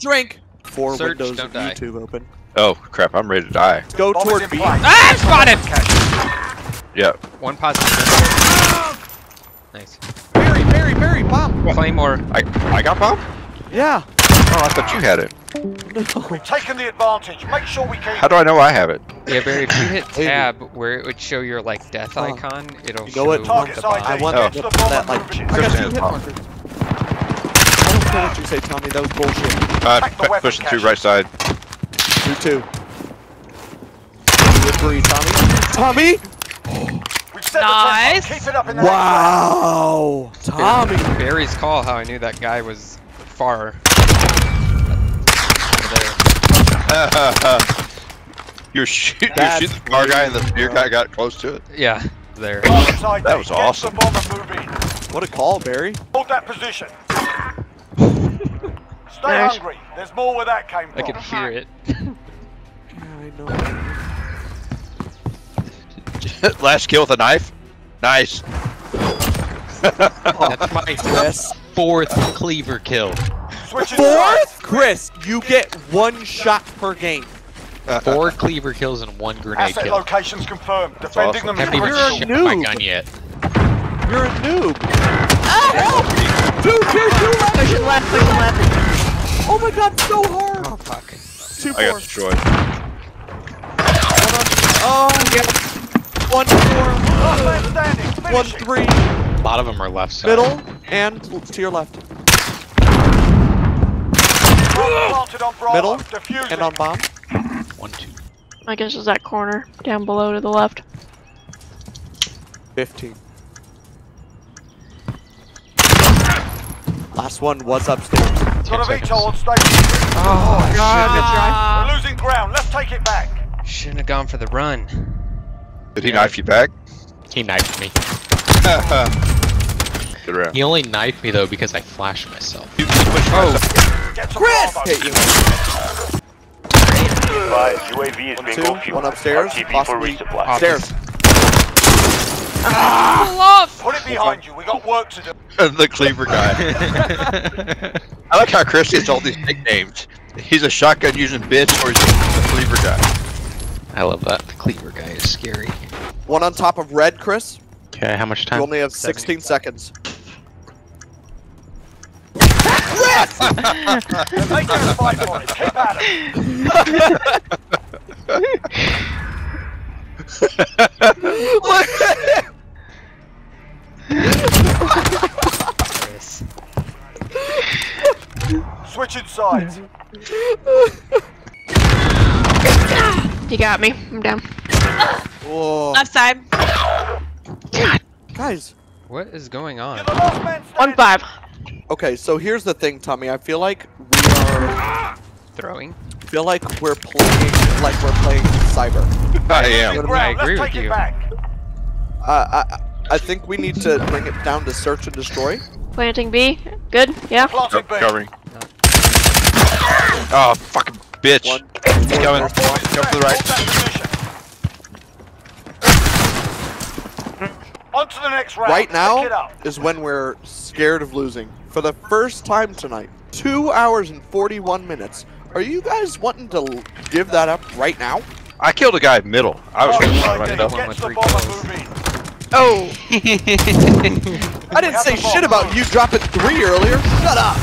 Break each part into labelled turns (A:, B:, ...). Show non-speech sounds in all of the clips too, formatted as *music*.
A: Drink. Four
B: Search,
A: windows of
B: die.
A: YouTube open.
C: Oh crap! I'm ready to die.
A: Go
D: Bombers
A: toward
D: in
A: B.
D: play.
B: Ah, spotted!
C: Yeah.
B: One positive. Nice.
A: Barry, Barry, Barry, bomb.
B: Claymore.
C: I I got bomb.
A: Yeah.
C: Oh, I thought you had it.
D: We've taken the advantage. Make sure we keep.
C: How do I know I have it?
B: Yeah, Barry, if you hit tab where it would show your like death icon, it'll
A: You know what?
B: show
D: Target
B: the
D: side,
B: bomb.
A: I want
C: Oh.
D: Get to the bomber
A: that like.
D: moving.
A: I got two
C: Fifteen
A: hit markers. I don't care what you say, Tommy. That was bullshit.
C: Uh,
D: Back the weapon
C: pushing through right side.
A: Two two. Two three, Tommy. Tommy.
E: Nice.
D: Keep it up in the
A: Wow. Tommy.
B: Barry's call how I knew that guy was far. Over *laughs*
C: you're shooting. You're shooting the car guy, and the spear guy got close to it.
B: Yeah, there.
C: That was awesome.
D: the bomber moving.
A: What a call, Barry.
D: Hold that position. Stay
E: Nice.
D: hungry. There's more where that came from.
B: I can hear it.
A: Yeah, I know.
C: Last kill with a knife. Nice.
B: That's *laughs* my
A: Chris.
B: fourth cleaver kill.
D: Switching
A: Fourth, Chris. You get one shot per game. Uh-uh.
B: Four cleaver kills and one grenade
D: Asset
B: kill.
D: locations confirmed. Defending
C: awesome.
D: them
B: Haven't
D: is
B: even
A: You're a
D: critical.
B: shot my gun yet.
A: You're a noob. Dude, you're two left.
E: Pushing left, pushing left.
A: Oh my god, so hard.
B: Oh fuck.
A: Two
C: I got
A: four.
C: destroyed.
A: Oh, yeah. One four.
D: Last man standing. Finish
A: One three.
B: A lot of them are left side.
A: Middle and to your left.
D: Planted on Bravo.
A: Middle
D: Defusing.
A: and on bomb.
B: One, two.
E: I guess it's that corner down below to the left.
A: Fifteen. Last one was upstairs.
D: Got a
B: seconds.
D: VTOL on station.
B: Oh, oh,
E: God,
D: We're losing ground. Let's take it back.
B: Shouldn't have gone for the run.
C: Did he knife you back?
F: He knifed me. *laughs*
C: Good round.
F: He only knifed me though because I flashed myself.
B: Oh,
D: Get to
A: Chris
D: Bravo.
A: you.
G: UAV is
A: One
G: being
A: two.
G: fuel.
A: One upstairs.
G: RTB for
A: Possibly
G: resupply.
A: stairs. Ah!
D: Put it behind you. We got work to do. *laughs*
C: the cleaver guy. *laughs* I like how Chris gets all these nicknames. He's a shotgun using bitch, or he's a cleaver guy.
F: I love that. The cleaver guy is scary.
A: One on top of red, Chris.
F: Okay, how much
A: You
F: time?
A: only have 16 seconds.
D: Make it a fight for it. Keep at it.
B: Chris.
D: Sides.
E: You got me. I'm down.
A: Whoa.
E: Left side.
A: Guys.
B: What is going on?
D: You're the last man
E: One five.
A: Okay, so here's the thing, Tommy. I feel like we are.
B: Throwing?
A: feel like we're playing like we're playing cyber. *laughs*
C: I
D: Losing
C: am.
D: ground.
B: I agree
D: Let's
B: with you.
D: it back.
A: Uh, I I think we need to bring it down to search and destroy.
E: Planting B. Good. Yeah.
D: Planted B.
C: Covering. Oh, fucking bitch.
A: One.
C: He's coming.
D: Avoid
C: Come to the right.
D: Hold. On to the next round.
A: Right now is when we're scared of losing. For the first time tonight, two hours and 41 minutes. Are you guys wanting to give that up right now?
C: I killed a guy in middle. I was
D: Target
C: gonna
D: side
C: find
D: D.
C: myself.
B: One
D: Get
B: with
D: to the
B: three
D: bomber
A: Oh, *laughs* I didn't say shit about you dropping three earlier. Shut up,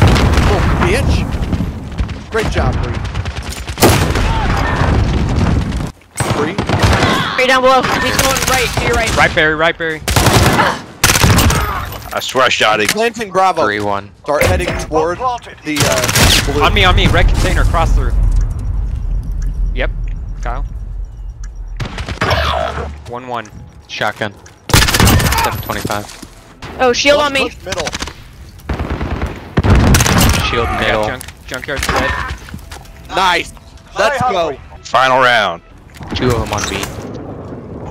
A: little bitch. Great job, Bree. Bree.
E: Right down below. He's going right to your right.
B: Right, Barry, right, Barry.
C: I swear I shot him.
A: Planting Bravo.
F: Three one.
A: Start heading toward the uh, blue.
B: On me, on me. Red container, cross through. Yep. Kyle. 1 1.
F: Shotgun. Seven twenty-five.
E: Oh, shield on
A: Let's
E: me.
A: Middle.
F: Shield
B: Yeah,
F: middle.
B: Junk, junkyard's dead.
A: Nice. Let's go.
C: Final round.
F: Two of them on B.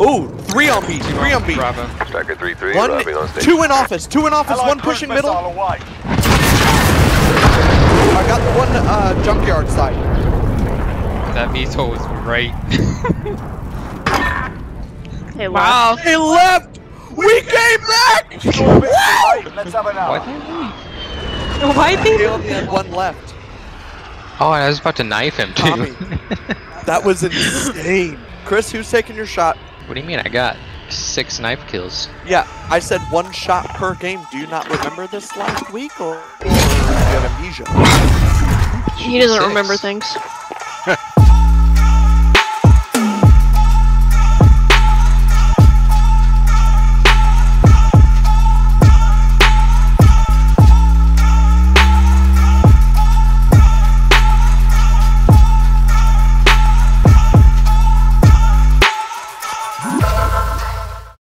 A: Ooh, three on B. Three on B.
B: Bravo.
G: Striker 3-3,
A: One,
G: arriving on station.
A: two in office. Two in office.
D: Allied
A: One
D: cruise
A: pushing middle.
D: Away.
A: I got the one uh, junkyard side.
B: That VTOL was right. *laughs*
E: Hey, Wow.
A: They left. We came back.
D: Score a bit too late. Let's have another.
B: Why did they leave?
E: Why
A: They only had one left.
F: Oh, I was about to knife him too.
A: Tommy. That was insane. Chris, who's taking your shot?
F: what do you mean? I got six knife kills.
A: Yeah, I said one shot per game. Do you not remember this last week, or, or you have amnesia?
E: He doesn't
F: Six.
E: remember things.